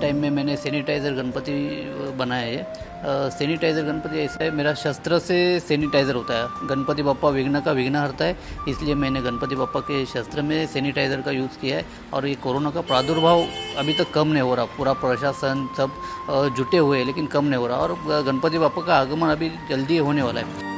Time में मैंने sanitiser Ganpati बनाया है। सैनिटाइज़र गणपति ऐसा है, मेरा शस्त्र से सैनिटाइज़र होता है। गणपति बप्पा विघ्न का विघ्न हरता है, इसलिए मैंने गणपति बप्पा के शस्त्र में सैनिटाइज़र का यूज़ किया है। और ये कोरोना का प्रादुर्भाव अभी तक कम नहीं हो रहा, पूरा प्रशासन सब जुटे हुए हैं, लेकिन कम नहीं हो रहा। और गणपति बापा का आगमन अभी जल्दी होने वाला है।